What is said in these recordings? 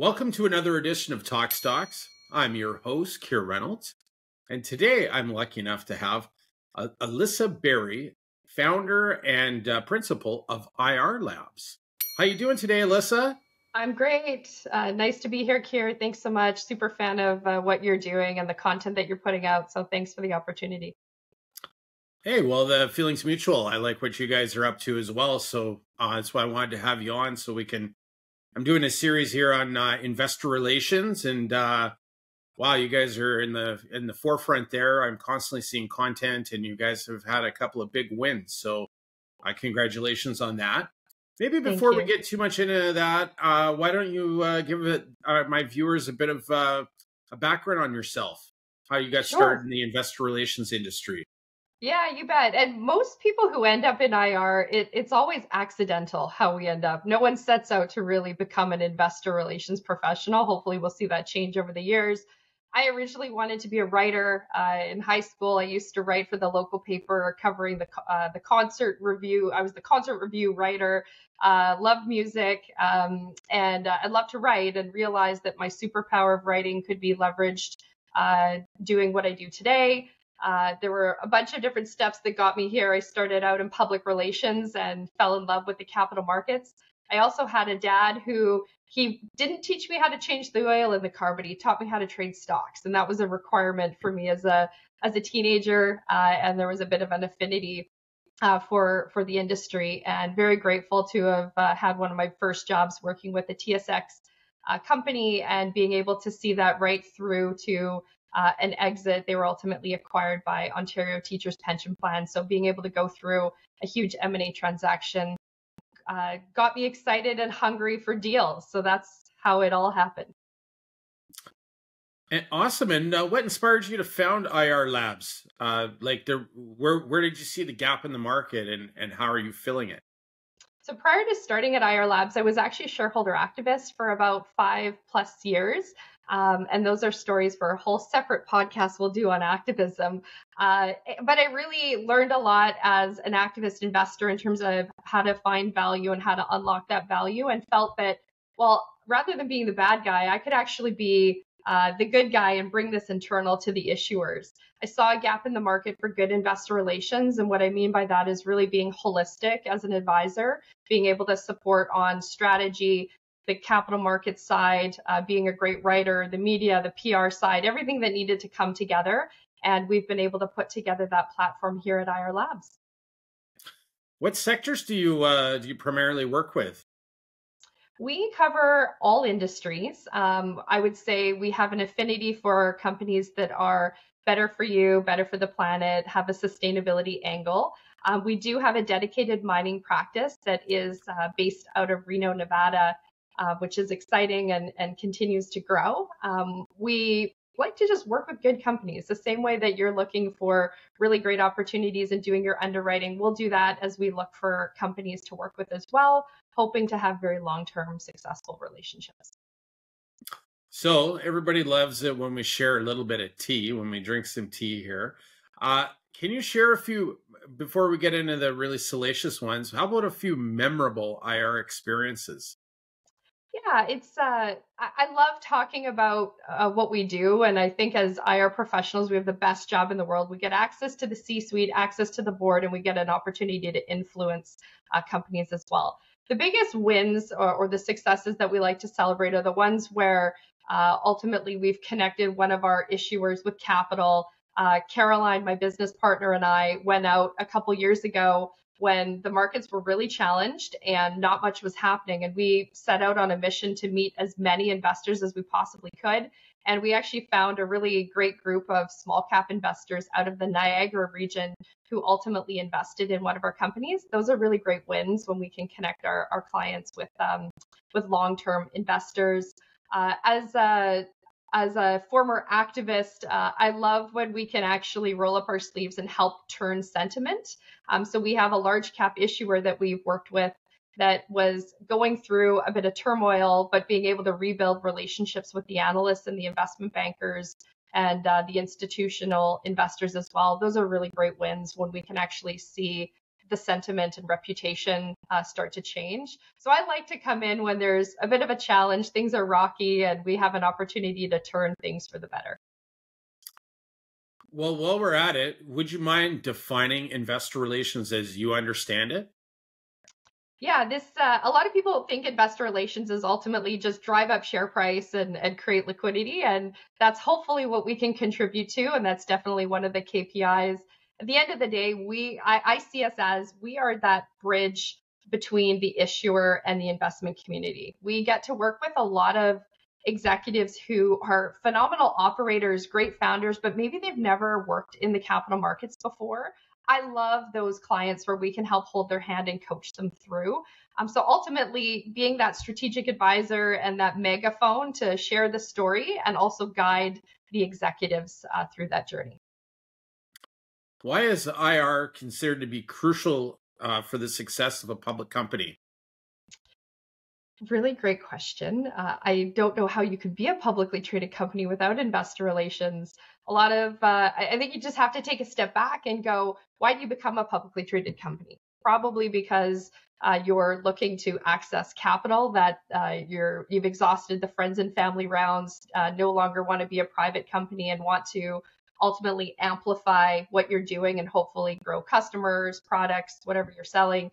Welcome to another edition of TokStocks. I'm your host, Kier Reynolds, and today I'm lucky enough to have uh, Alyssa Barry, founder and uh, principal of IR Labs. How are you doing today, Alyssa? I'm great. Uh, nice to be here, Kier. Thanks so much. Super fan of uh, what you're doing and the content that you're putting out. So thanks for the opportunity. Hey, well, the feeling's mutual. I like what you guys are up to as well. So uh, that's why I wanted to have you on so we can I'm doing a series here on uh, investor relations, and uh, wow, you guys are in the in the forefront there. I'm constantly seeing content, and you guys have had a couple of big wins. So, uh, congratulations on that. Maybe before we get too much into that, uh, why don't you uh, give it, uh, my viewers a bit of uh, a background on yourself, how you got started in the investor relations industry? Yeah, you bet. And most people who end up in IR, it, it's always accidental how we end up. No one sets out to really become an investor relations professional. Hopefully, we'll see that change over the years. I originally wanted to be a writer uh, in high school. I used to write for the local paper covering the uh, the concert review. I was the concert review writer. Uh, loved music, um, and uh, I loved to write. And realized that my superpower of writing could be leveraged uh, doing what I do today. Uh, there were a bunch of different steps that got me here. I started out in public relations and fell in love with the capital markets. I also had a dad who he didn't teach me how to change the oil in the car, but he taught me how to trade stocks, and that was a requirement for me as a as a teenager. Uh, and there was a bit of an affinity uh, for for the industry, and very grateful to have uh, had one of my first jobs working with the TSX uh, company and being able to see that right through to uh, an exit. They were ultimately acquired by Ontario Teachers Pension Plan. So being able to go through a huge M&A transaction uh, got me excited and hungry for deals. So that's how it all happened. And awesome. And uh, what inspired you to found IR Labs? Uh, like, there, where where did you see the gap in the market, and and how are you filling it? So prior to starting at IR Labs, I was actually a shareholder activist for about five plus years. Um, and those are stories for a whole separate podcast we'll do on activism. Uh, but I really learned a lot as an activist investor in terms of how to find value and how to unlock that value, and felt that, well, rather than being the bad guy, I could actually be uh, the good guy and bring this internal to the issuers. I saw a gap in the market for good investor relations. And what I mean by that is really being holistic as an advisor, being able to support on strategy, the capital markets side, uh, being a great writer, the media, the PR side, everything that needed to come together. And we've been able to put together that platform here at IR Labs. What sectors do you uh, do you primarily work with? We cover all industries. Um, I would say we have an affinity for companies that are better for you, better for the planet, have a sustainability angle. Um, we do have a dedicated mining practice that is uh, based out of Reno, Nevada, uh, which is exciting and, and continues to grow. Um, we like to just work with good companies the same way that you're looking for really great opportunities and doing your underwriting. We'll do that as we look for companies to work with as well, hoping to have very long term successful relationships. So everybody loves it when we share a little bit of tea, when we drink some tea here. Uh, can you share a few before we get into the really salacious ones? How about a few memorable IR experiences? Yeah, it's uh, I love talking about uh, what we do, and I think as IR professionals, we have the best job in the world. We get access to the C-suite, access to the board, and we get an opportunity to influence uh, companies as well. The biggest wins or, or, the successes that we like to celebrate are the ones where uh, ultimately we've connected one of our issuers with capital. Uh, Caroline, my business partner, and I went out a couple years ago when the markets were really challenged and not much was happening. And we set out on a mission to meet as many investors as we possibly could. And we actually found a really great group of small cap investors out of the Niagara region who ultimately invested in one of our companies. Those are really great wins when we can connect our, our clients with um, with long term investors. Uh, as a as a former activist, uh, I love when we can actually roll up our sleeves and help turn sentiment. Um, so we have a large cap issuer that we've worked with that was going through a bit of turmoil, but being able to rebuild relationships with the analysts and the investment bankers and uh, the institutional investors as well. Those are really great wins when we can actually see the sentiment and reputation uh, start to change. So I like to come in when there's a bit of a challenge, things are rocky, and we have an opportunity to turn things for the better. Well, while we're at it, would you mind defining investor relations as you understand it? Yeah, this uh, a lot of people think investor relations is ultimately just drive up share price and, and create liquidity, and that's hopefully what we can contribute to, and that's definitely one of the KPIs. At the end of the day, we I, I see us as we are that bridge between the issuer and the investment community. We get to work with a lot of executives who are phenomenal operators, great founders, but maybe they've never worked in the capital markets before. I love those clients where we can help hold their hand and coach them through. Um, so ultimately, being that strategic advisor and that megaphone to share the story and also guide the executives uh, through that journey. Why is IR considered to be crucial uh, for the success of a public company? Really great question. Uh, I don't know how you could be a publicly traded company without investor relations. A lot of, uh, I think you just have to take a step back and go, why do you become a publicly traded company? Probably because uh, you're looking to access capital that uh, you're you've exhausted the friends and family rounds, uh, no longer want to be a private company and want to ultimately amplify what you're doing and hopefully grow customers, products, whatever you're selling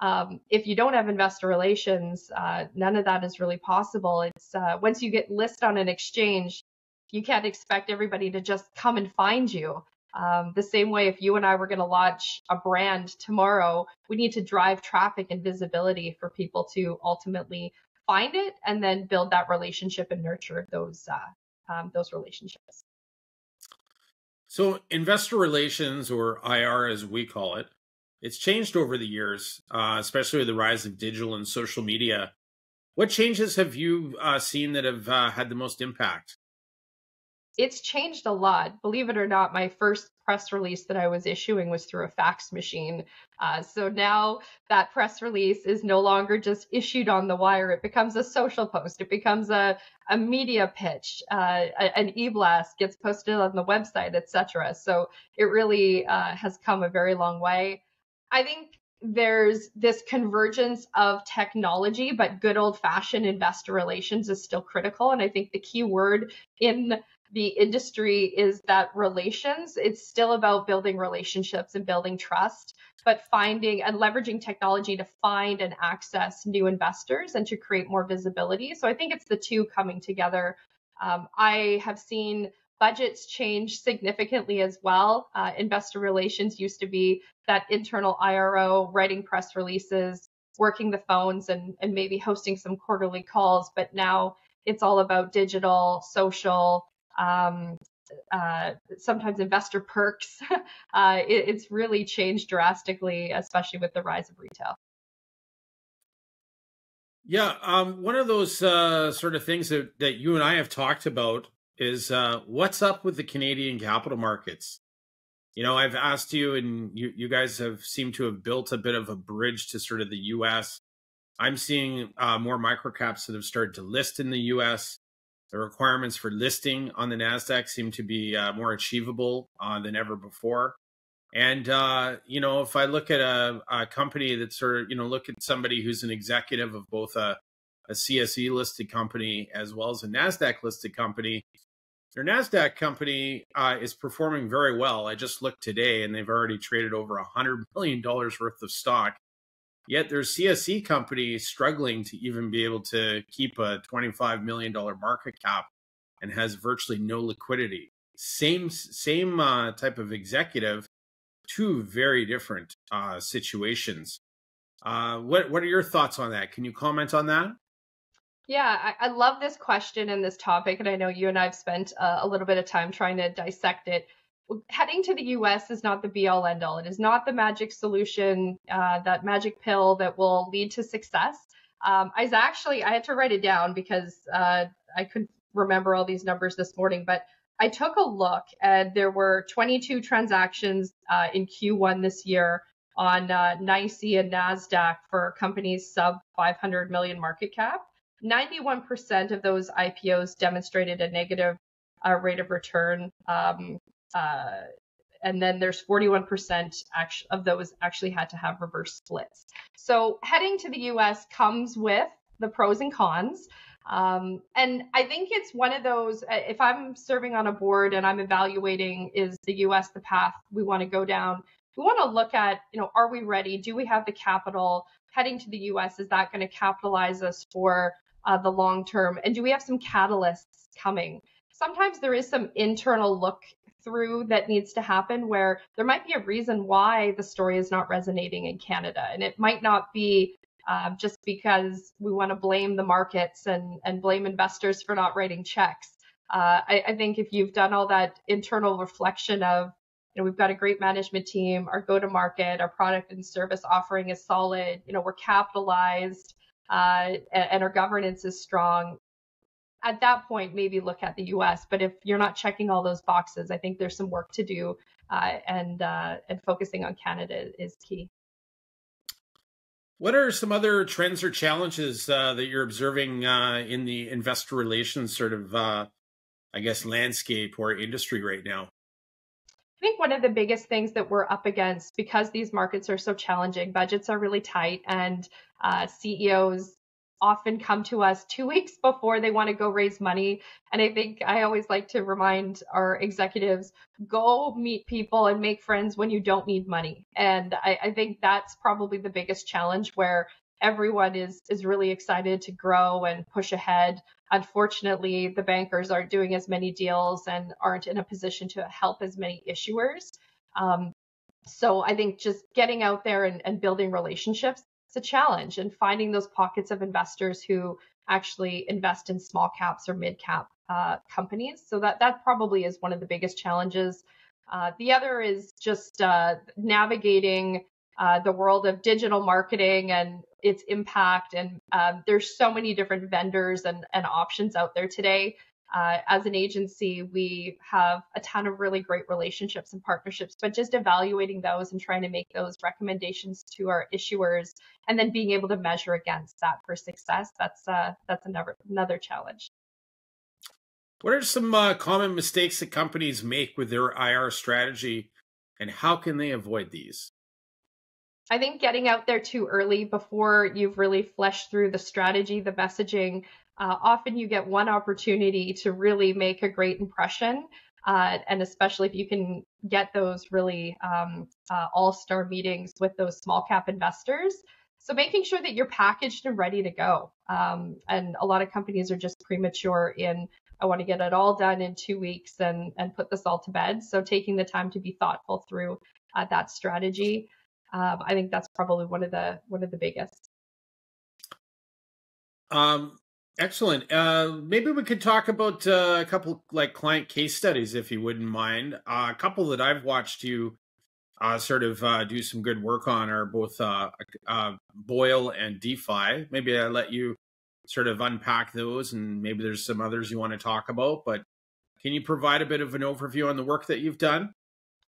um, if you don't have investor relations, uh, none of that is really possible. It's uh, once you get listed on an exchange, you can't expect everybody to just come and find you. Um, the same way, if you and I were going to launch a brand tomorrow, we need to drive traffic and visibility for people to ultimately find it and then build that relationship and nurture those uh, um, those relationships. So, investor relations, or IR as we call it, it's changed over the years, uh, especially with the rise of digital and social media. What changes have you uh, seen that have uh, had the most impact? It's changed a lot. Believe it or not, my first press release that I was issuing was through a fax machine. Uh, so now that press release is no longer just issued on the wire. It becomes a social post. It becomes a, a media pitch. Uh, an e-blast gets posted on the website, etc. So it really uh, has come a very long way. I think there's this convergence of technology, but good old fashioned investor relations is still critical. And I think the key word in the industry is that relations, it's still about building relationships and building trust, but finding and leveraging technology to find and access new investors and to create more visibility. So I think it's the two coming together. Um, I have seen budgets change significantly as well. Uh, investor relations used to be that internal IRO writing press releases, working the phones, and, and maybe hosting some quarterly calls. But now it's all about digital, social, um, uh, sometimes investor perks. uh, it, it's really changed drastically, especially with the rise of retail. Yeah, um, one of those uh, sort of things that, that you and I have talked about is uh, what's up with the Canadian capital markets? You know, I've asked you, and you, you guys have seemed to have built a bit of a bridge to sort of the U.S. I'm seeing uh, more microcaps that have started to list in the U.S. The requirements for listing on the Nasdaq seem to be uh, more achievable uh, than ever before. And uh, you know, if I look at a, a company that sort of, you know, look at somebody who's an executive of both a a CSE listed company as well as a NASDAQ listed company. Their NASDAQ company uh, is performing very well. I just looked today and they've already traded over $100 million worth of stock. Yet their CSE company struggling to even be able to keep a $25 million market cap and has virtually no liquidity. Same, same uh, type of executive, two very different uh, situations. Uh, what, what are your thoughts on that? Can you comment on that? Yeah, I, I, love this question and this topic, and I know you and I've spent uh, a little bit of time trying to dissect it. Heading to the US is not the be all end all. It is not the magic solution, uh, that magic pill that will lead to success. Um, I was actually, I had to write it down because uh, I couldn't remember all these numbers this morning, but I took a look and there were 22 transactions uh, in Q1 this year on uh, NYSE and NASDAQ for companies sub 500 million market cap. 91% of those IPOs demonstrated a negative uh, rate of return. Um, uh, and then there's 41% of those actually had to have reverse splits. So heading to the US comes with the pros and cons. Um, and I think it's one of those, uh, if I'm serving on a board and I'm evaluating, is the US the path we want to go down? We want to look at, you know, are we ready? Do we have the capital? Heading to the US, is that going to capitalize us for uh, the long term? And do we have some catalysts coming? Sometimes there is some internal look through that needs to happen where there might be a reason why the story is not resonating in Canada. And it might not be uh, just because we want to blame the markets and, and blame investors for not writing checks. Uh, I, I, think if you've done all that internal reflection of, you know, we've got a great management team, our go to market, our product and service offering is solid, you know, we're capitalized, uh, and, and our governance is strong. At that point, maybe look at the U.S. But if you're not checking all those boxes, I think there's some work to do, uh, and uh, and focusing on Canada is key. What are some other trends or challenges uh, that you're observing uh, in the investor relations sort of, uh, I guess, landscape or industry right now? I think one of the biggest things that we're up against because these markets are so challenging, budgets are really tight, and uh, CEOs often come to us two weeks before they want to go raise money. And I think I always like to remind our executives go meet people and make friends when you don't need money. And I, I think that's probably the biggest challenge where everyone is is really excited to grow and push ahead. Unfortunately, the bankers aren't doing as many deals and aren't in a position to help as many issuers. Um, so I think just getting out there and, and building relationships it's a challenge and finding those pockets of investors who actually invest in small caps or mid cap uh, companies. So that that probably is one of the biggest challenges. Uh, the other is just uh, navigating uh, the world of digital marketing and its impact. And um, there's so many different vendors and, and options out there today uh, as an agency, we have a ton of really great relationships and partnerships, but just evaluating those and trying to make those recommendations to our issuers and then being able to measure against that for success, that's, uh, that's another, another challenge. What are some uh, common mistakes that companies make with their IR strategy and how can they avoid these? I think getting out there too early before you've really fleshed through the strategy, the messaging, uh, often you get one opportunity to really make a great impression. Uh, and especially if you can get those really um, uh, all star meetings with those small cap investors. So making sure that you're packaged and ready to go. Um, and a lot of companies are just premature in, I want to get it all done in two weeks and, and put this all to bed. So taking the time to be thoughtful through uh, that strategy, um, I think that's probably one of the one of the biggest. Um, Excellent. Uh, maybe we could talk about uh, a couple like client case studies, if you wouldn't mind. Uh, a couple that I've watched you uh, sort of uh, do some good work on are both uh, BOIL and DeFi. Maybe I let you sort of unpack those, and maybe there's some others you want to talk about. But can you provide a bit of an overview on the work that you've done?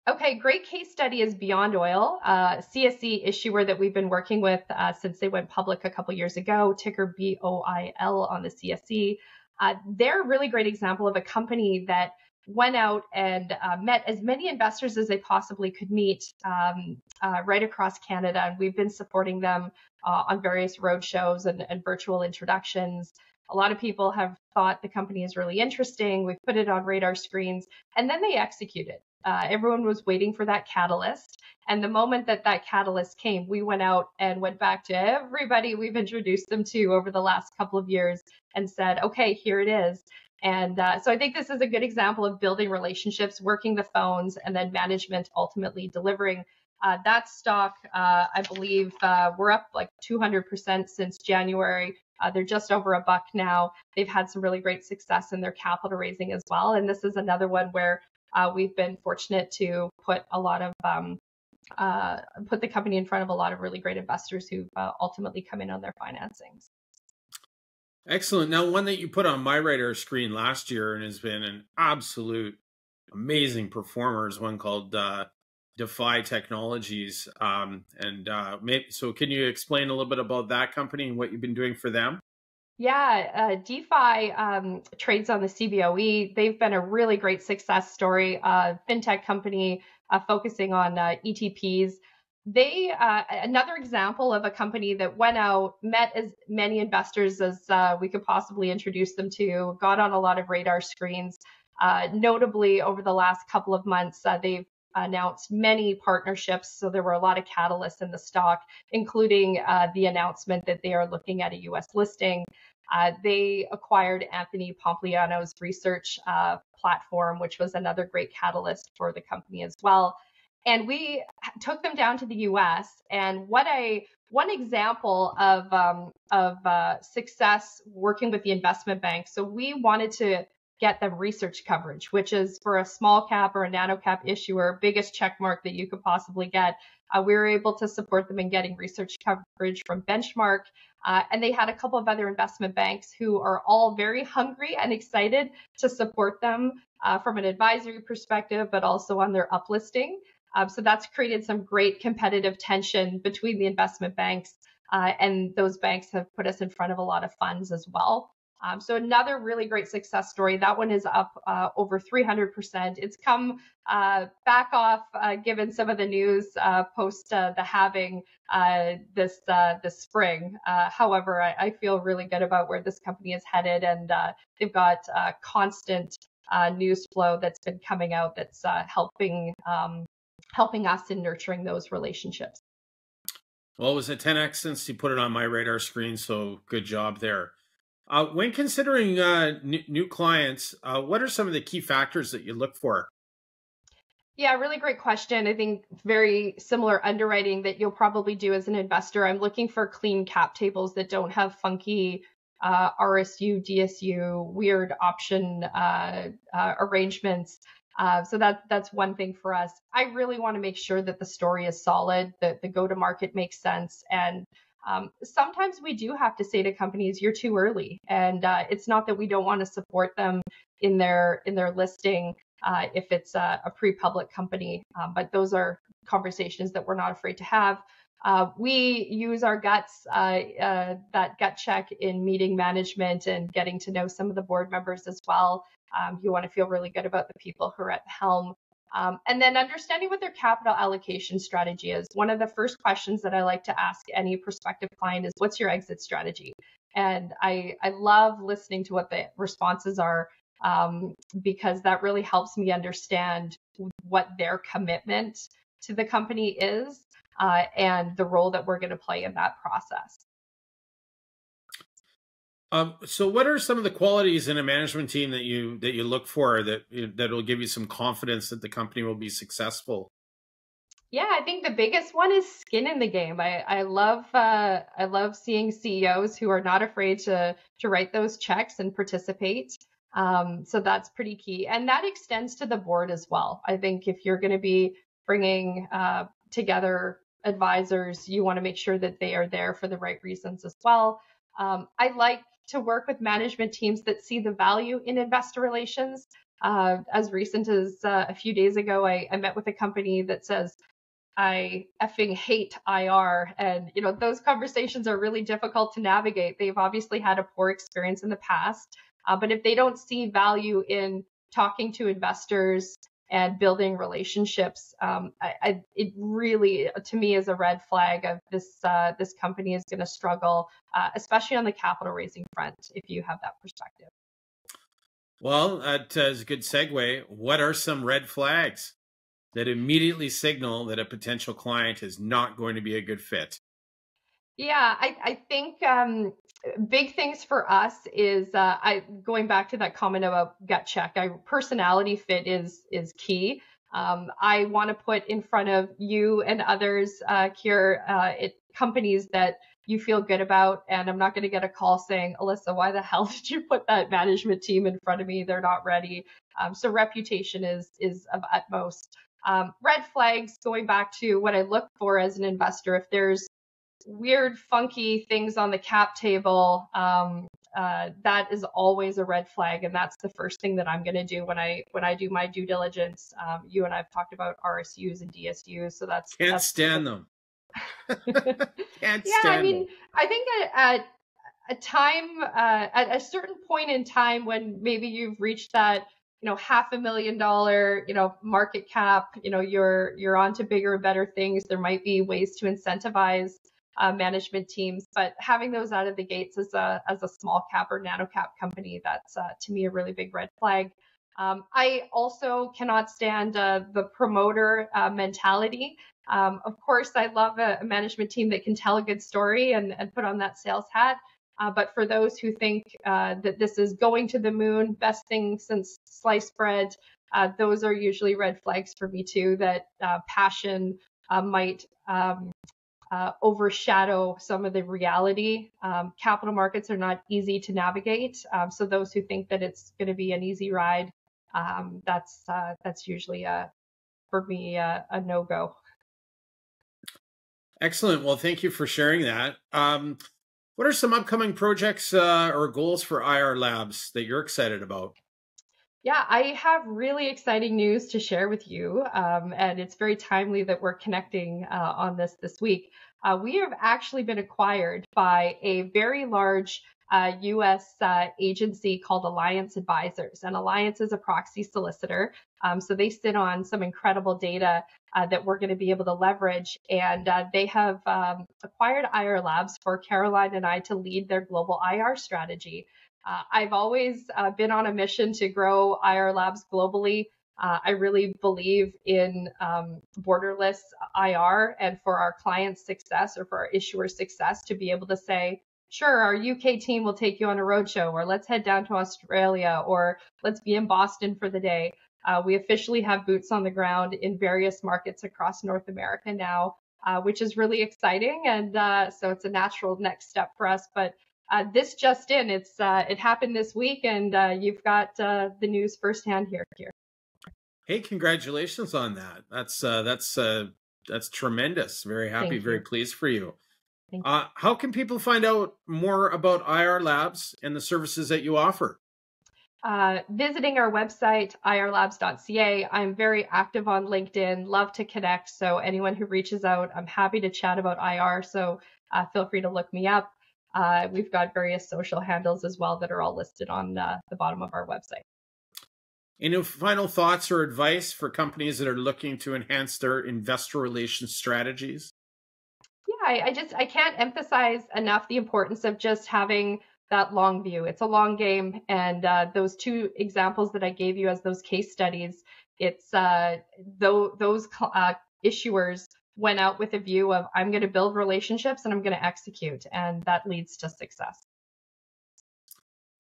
Okay, great case study is Beyond Oil, uh, CSE issuer that we've been working with uh, since they went public a couple years ago, ticker BOIL on the CSE. Uh, they're a really great example of a company that went out and uh, met as many investors as they possibly could meet um, uh, right across Canada. And we've been supporting them uh, on various roadshows and, and virtual introductions. A lot of people have thought the company is really interesting. We've put it on radar screens, and then they executed. Uh, everyone was waiting for that catalyst. And the moment that that catalyst came, we went out and went back to everybody we've introduced them to over the last couple of years and said, okay, here it is. And uh, so I think this is a good example of building relationships, working the phones, and then management ultimately delivering. Uh, that stock, uh, I believe, uh, we're up like 200% since January. Uh, they're just over a buck now. They've had some really great success in their capital raising as well. And this is another one where uh, we've been fortunate to put a lot of um, uh, put the company in front of a lot of really great investors who uh, ultimately come in on their financings. Excellent. Now, one that you put on my radar screen last year and has been an absolute amazing performer is one called uh, DeFi Technologies. Um, and uh, maybe, so, can you explain a little bit about that company and what you've been doing for them? Yeah, uh, DeFi um, trades on the CBOE. They've been a really great success story. Uh, fintech company uh, focusing on uh, ETPs. They uh, another example of a company that went out, met as many investors as uh, we could possibly introduce them to, got on a lot of radar screens. notably, over the last couple of months, they've announced many partnerships. So there were a lot of catalysts in the stock, including uh, the announcement that they are looking at a US listing. Uh, they acquired Anthony Pompliano's research uh, platform, which was another great catalyst for the company as well. And we took them down to the U.S. And what I one example of um, of uh, success working with the investment bank. So we wanted to get them research coverage, which is for a small cap or a nano cap issuer, biggest check mark that you could possibly get. Uh, we were able to support them in getting research coverage from Benchmark. Uh, and they had a couple of other investment banks who are all very hungry and excited to support them uh, from an advisory perspective, but also on their uplisting. Um, so that's created some great competitive tension between the investment banks. Uh, and those banks have put us in front of a lot of funds as well. Um, so another really great success story. That one is up uh, over 300%. It's come uh, back off uh, given some of the news uh, post uh, the halving uh, this this spring. however, I, I, feel really good about where this company is headed, and they've got constant news flow that's been coming out that's helping um, helping us in nurturing those relationships. Well, it was a 10x since you put it on my radar screen, so good job there. Uh, when considering uh, n- new clients, uh, what are some of the key factors that you look for? Yeah, really great question. I think very similar underwriting that you'll probably do as an investor. I'm looking for clean cap tables that don't have funky uh, RSU, DSU, weird option uh, uh, arrangements. Uh, so that that's one thing for us. I really want to make sure that the story is solid, that the go to market makes sense, and um, sometimes we do have to say to companies, "You're too early," and uh, it's not that we don't want to support them in their in their listing uh, if it's a, a pre-public company, um, but those are conversations that we're not afraid to have. Uh, we use our guts, uh, uh, that gut check in meeting management and getting to know some of the board members as well. Um, you want to feel really good about the people who are at the helm. Um, and then understanding what their capital allocation strategy is. One of the first questions that I like to ask any prospective client is, "What's your exit strategy?" And I I love listening to what the responses are um, because that really helps me understand what their commitment to the company is uh, and the role that we're going to play in that process. Um, so, what are some of the qualities in a management team that you that you look for that that will give you some confidence that the company will be successful? Yeah, I think the biggest one is skin in the game. I I love uh, I love seeing CEOs who are not afraid to to write those checks and participate. Um, so that's pretty key, and that extends to the board as well. I think if you're going to be bringing uh, together advisors, you want to make sure that they are there for the right reasons as well. Um, I like to work with management teams that see the value in investor relations. Uh, as recent as uh, a few days ago, I, I met with a company that says, I effing hate IR. And, you know, those conversations are really difficult to navigate. They've obviously had a poor experience in the past. Uh, but if they don't see value in talking to investors and building relationships. Um, I, I, it really, to me, is a red flag of this. Uh, this company is going to struggle, uh, especially on the capital raising front. If you have that perspective. Well, that is a good segue. What are some red flags that immediately signal that a potential client is not going to be a good fit? Yeah, I, I think um, big things for us is uh, I going back to that comment about gut check. I personality fit is is key. Um, I want to put in front of you and others, uh, uh, it, companies that you feel good about. And I'm not going to get a call saying, Alyssa, why the hell did you put that management team in front of me? They're not ready. Um, so reputation is is of utmost. Um, red flags going back to what I look for as an investor. If there's weird, funky things on the cap table, um, uh, that is always a red flag, and that's the first thing that I'm going to do when I when I do my due diligence. Um, you and I've talked about RSUs and DSUs, so that's can't that's stand them. can't yeah, I mean, them. I think at, at a time uh, at a certain point in time when maybe you've reached that you know half a million dollar you know market cap you know you're you're on to bigger and better things there might be ways to incentivize uh, management teams but having those out of the gates as a as a small cap or nano cap company that's uh, to me a really big red flag um, I also cannot stand uh, the promoter uh, mentality. Um, of course, I love a, a, management team that can tell a good story and, and put on that sales hat. Uh, but for those who think uh, that this is going to the moon, best thing since sliced bread, those are usually red flags for me too. That passion might um, uh, overshadow some of the reality. Um, capital markets are not easy to navigate, um, so those who think that it's going to be an easy ride, um, that's that's usually a for me a no go. Excellent. Well, thank you for sharing that. Um, what are some upcoming projects uh, or goals for IR Labs that you're excited about? Yeah, I have really exciting news to share with you, um, and it's very timely that we're connecting uh, on this this week. Uh, we have actually been acquired by a very large uh, US uh, agency called Alliance Advisors. And Alliance is a proxy solicitor. Um, so they sit on some incredible data uh, that we're going to be able to leverage. And uh, they have um, acquired IR Labs for Caroline and I to lead their global IR strategy. Uh, I've always uh, been on a mission to grow IR Labs globally. I really believe in um, borderless IR and for our clients' success or for our issuer success to be able to say, sure, our UK team will take you on a roadshow, or let's head down to Australia, or let's be in Boston for the day. Uh, we officially have boots on the ground in various markets across North America now, uh, which is really exciting. And uh, so it's a natural next step for us. But uh, this just in, it's uh, it happened this week, and uh, you've got the news firsthand here. Here. Hey, congratulations on that. That's that's that's tremendous. Very happy, very pleased for you. Uh, how can people find out more about IR Labs and the services that you offer? Uh, visiting our website, irlabs.ca. I'm very active on LinkedIn, love to connect. So, anyone who reaches out, I'm happy to chat about IR. So, uh, feel free to look me up. Uh, we've got various social handles as well that are all listed on uh, the bottom of our website. Any final thoughts or advice for companies that are looking to enhance their investor relations strategies? I, I just I can't emphasize enough the importance of just having that long view. It's a long game, and uh, those two examples that I gave you as those case studies, it's uh, though those uh, issuers went out with a view of I'm going to build relationships and I'm going to execute, and that leads to success.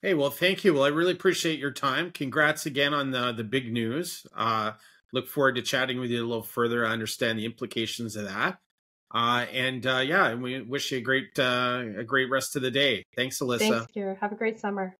Hey, well, thank you. Well, I really appreciate your time. Congrats again on the the big news. Uh, look forward to chatting with you a little further. I understand the implications of that. Uh, and uh, yeah, and we wish you a great uh, a great rest of the day. Thanks, Alyssa. Thanks, Kira. Have a great summer.